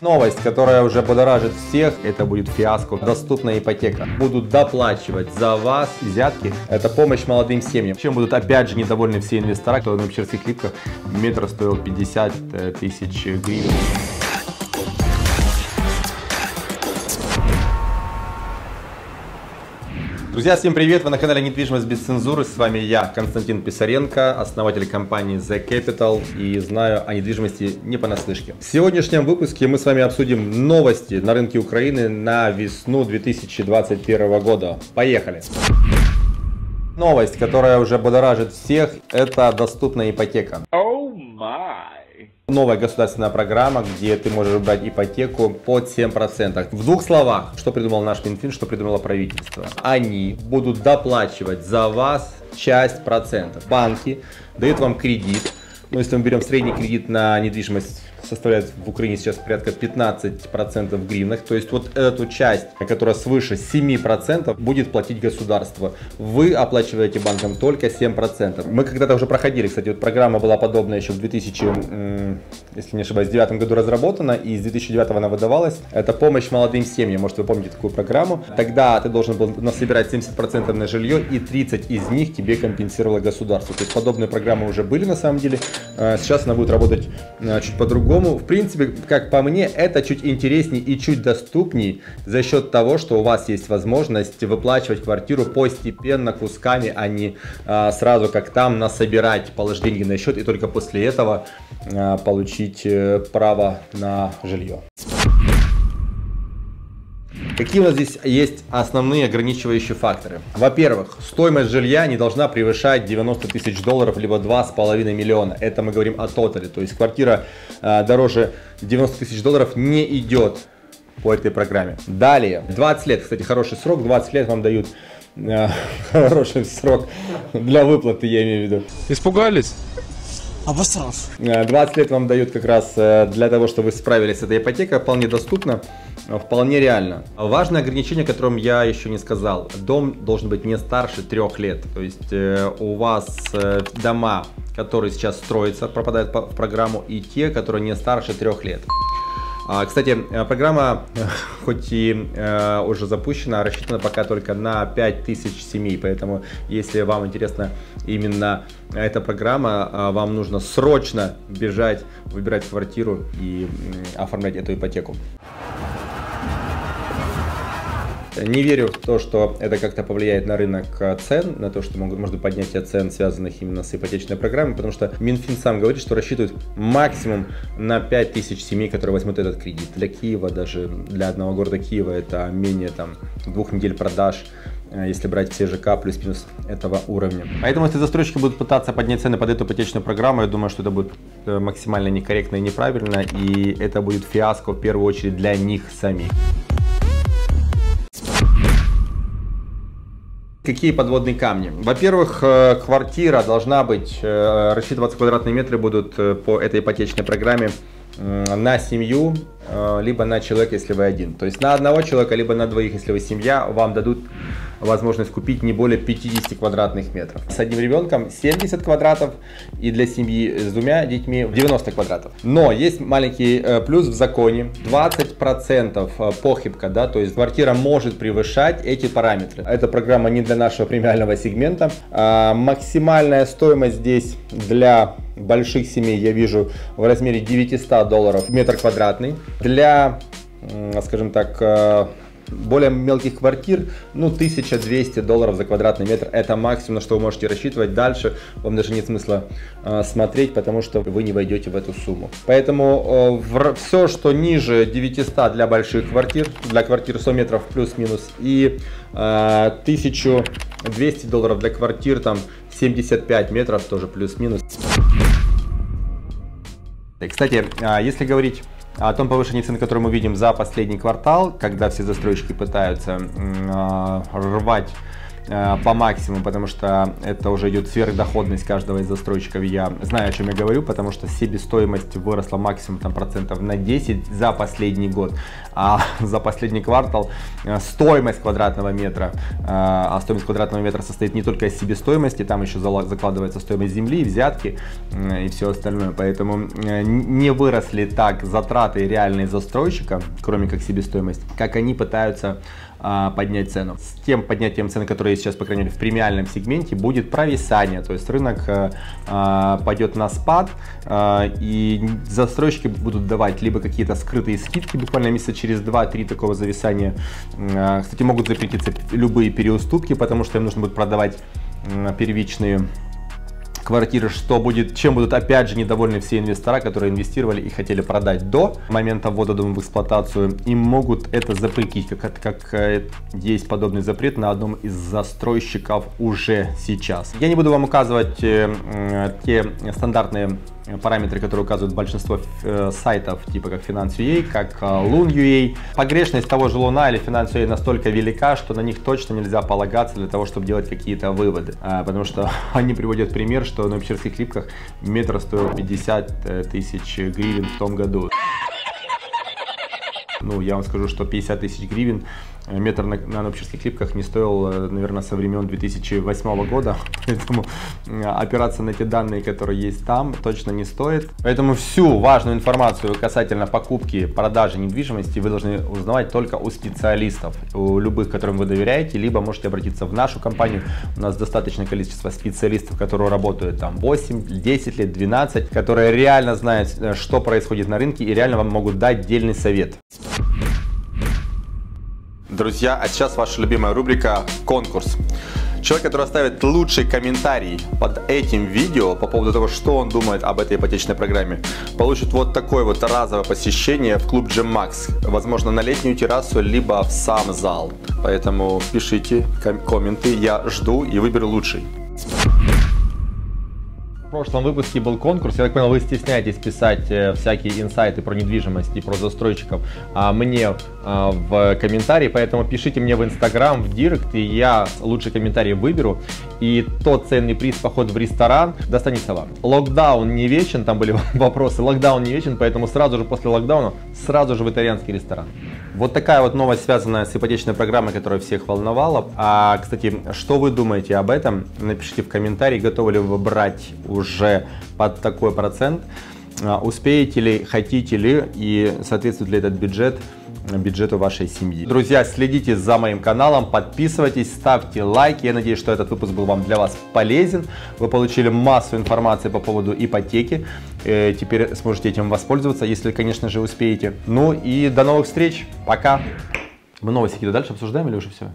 Новость, которая уже будоражит всех, это будет фиаско. Доступная ипотека. Будут доплачивать за вас взятки. Это помощь молодым семьям. Чем будут опять же недовольны все инвестора, кто на печерских липках метр стоил 50 э, тысяч гривен. Друзья, всем привет! Вы на канале Недвижимость без цензуры. С вами я, Константин Писаренко, основатель компании The Capital и знаю о недвижимости не понаслышке. В сегодняшнем выпуске мы с вами обсудим новости на рынке Украины на весну 2021 года. Поехали! Новость, которая уже будоражит всех, это доступная ипотека. Oh my новая государственная программа, где ты можешь брать ипотеку под 7%. В двух словах, что придумал наш Минфин, что придумало правительство. Они будут доплачивать за вас часть процентов. Банки дают вам кредит, ну, если мы берем средний кредит на недвижимость составляет в Украине сейчас порядка 15% в гривнах. То есть вот эту часть, которая свыше 7% будет платить государство. Вы оплачиваете банкам только 7%. Мы когда-то уже проходили, кстати, вот программа была подобная еще в 2000, если не ошибаюсь, в 2009 году разработана, и с 2009 она выдавалась. Это помощь молодым семьям, может вы помните такую программу. Тогда ты должен был насобирать 70% на жилье, и 30 из них тебе компенсировало государство. То есть подобные программы уже были на самом деле. А сейчас она будет работать а, чуть по-другому. В принципе, как по мне, это чуть интереснее и чуть доступнее за счет того, что у вас есть возможность выплачивать квартиру постепенно, кусками, а не а, сразу как там насобирать, положить деньги на счет и только после этого получить а, право на жилье. Какие у нас здесь есть основные ограничивающие факторы? Во-первых, стоимость жилья не должна превышать 90 тысяч долларов, либо 2,5 миллиона. Это мы говорим о тотале. То есть квартира э, дороже 90 тысяч долларов не идет по этой программе. Далее, 20 лет, кстати, хороший срок, 20 лет вам дают э, хороший срок для выплаты, я имею в виду. Испугались? Обосрался. 20 лет вам дают как раз э, для того, чтобы вы справились с этой ипотекой, вполне доступно, вполне реально. Важное ограничение, о котором я еще не сказал. Дом должен быть не старше трех лет. То есть э, у вас э, дома, которые сейчас строятся, пропадают в программу, и те, которые не старше трех лет. А, кстати, э, программа, э, хоть и э, уже запущена, рассчитана пока только на 5000 семей, поэтому если вам интересна именно эта программа, вам нужно срочно бежать, выбирать квартиру и оформлять эту ипотеку. Не верю в то, что это как-то повлияет на рынок цен, на то, что могут, может поднятие цен, связанных именно с ипотечной программой, потому что Минфин сам говорит, что рассчитывает максимум на 5000 семей, которые возьмут этот кредит. Для Киева, даже для одного города Киева, это менее там двух недель продаж э, если брать все ЖК плюс-минус этого уровня. Поэтому если застройщики будут пытаться поднять цены под эту ипотечную программу, я думаю, что это будет э, максимально некорректно и неправильно, и это будет фиаско в первую очередь для них самих. Какие подводные камни? Во-первых, э, квартира должна быть, э, рассчитываться квадратные метры будут э, по этой ипотечной программе на семью, либо на человека, если вы один. То есть на одного человека, либо на двоих, если вы семья, вам дадут возможность купить не более 50 квадратных метров. С одним ребенком 70 квадратов и для семьи с двумя детьми 90 квадратов. Но есть маленький э, плюс в законе, 20% э, похибка, да, то есть квартира может превышать эти параметры. Эта программа не для нашего премиального сегмента. А максимальная стоимость здесь для больших семей я вижу в размере 900 долларов метр квадратный. Для, скажем так, э, более мелких квартир, ну, 1200 долларов за квадратный метр, это максимум, на что вы можете рассчитывать. Дальше вам даже нет смысла э, смотреть, потому что вы не войдете в эту сумму. Поэтому э, все, что ниже 900 для больших квартир, для квартир 100 метров плюс-минус, и э, 1200 долларов для квартир, там, 75 метров, тоже плюс-минус. Кстати, а, если говорить о том повышении цен, которое мы видим за последний квартал, когда все застройщики пытаются э, рвать по максимуму, потому что это уже идет сверхдоходность каждого из застройщиков. Я знаю, о чем я говорю, потому что себестоимость выросла максимум там, процентов на 10 за последний год, а за последний квартал э, стоимость квадратного метра, э, а стоимость квадратного метра состоит не только из себестоимости, там еще закладывается стоимость земли, взятки и все остальное. Поэтому не выросли так затраты реальные застройщика, кроме как себестоимость, как они пытаются а, поднять цену. С тем поднятием цены, которое сейчас, по крайней мере, в премиальном сегменте, будет провисание, то есть рынок а, а пойдет на спад, а, и застройщики будут давать либо какие-то скрытые скидки, буквально месяца через 2-3 такого зависания. А, кстати, могут запретиться любые переуступки, потому что им нужно будет продавать первичные квартиры, что будет, чем будут опять же недовольны все инвестора, которые инвестировали и хотели продать до момента ввода дома в эксплуатацию, им могут это запретить, как, как э, есть подобный запрет на одном из застройщиков уже сейчас. Я не буду вам указывать э, э, те стандартные параметры, которые указывают большинство э, сайтов, типа как Finance.ua, как э, Loon.ua. Погрешность того же Луна или Finance.ua настолько велика, что на них точно нельзя полагаться для того, чтобы делать какие-то выводы. А, потому что они приводят пример, что на пещерских клипках метр стоил 50 э, тысяч гривен в том году. Ну, я вам скажу, что 50 тысяч гривен метр на, на нопчерских клипках не стоил, э, наверное, со времен 2008 года, поэтому э, опираться на те данные, которые есть там, точно не стоит. Поэтому всю важную информацию касательно покупки, продажи недвижимости вы должны узнавать только у специалистов, у любых, которым вы доверяете, либо можете обратиться в нашу компанию. У нас достаточное количество специалистов, которые работают там 8, 10 лет, 12, которые реально знают, э, что происходит на рынке и реально вам могут дать дельный совет. Друзья, а сейчас ваша любимая рубрика «Конкурс». Человек, который оставит лучший комментарий под этим видео по поводу того, что он думает об этой ипотечной программе, получит вот такое вот разовое посещение в клуб Gym Max. Возможно, на летнюю террасу, либо в сам зал. Поэтому пишите комменты, я жду и выберу лучший. В прошлом выпуске был конкурс. Я так понял, вы стесняетесь писать э, всякие инсайты про недвижимость и про застройщиков а мне в комментарии. Поэтому пишите мне в Инстаграм, в Директ, и я лучший комментарий выберу. И тот ценный приз поход в ресторан достанется вам. Локдаун не вечен, там были вопросы. Локдаун не вечен, поэтому сразу же после локдауна сразу же в итальянский ресторан. Вот такая вот новость, связанная с ипотечной программой, которая всех волновала. А, кстати, что вы думаете об этом? Напишите в комментарии, готовы ли вы брать уже под такой процент. А, успеете ли, хотите ли и соответствует ли этот бюджет бюджету вашей семьи. Друзья, следите за моим каналом, подписывайтесь, ставьте лайки. Я надеюсь, что этот выпуск был вам для вас полезен. Вы получили массу информации по поводу ипотеки. Э, теперь сможете этим воспользоваться, если, конечно же, успеете. Ну и до новых встреч. Пока. Мы новости дальше обсуждаем или уже все?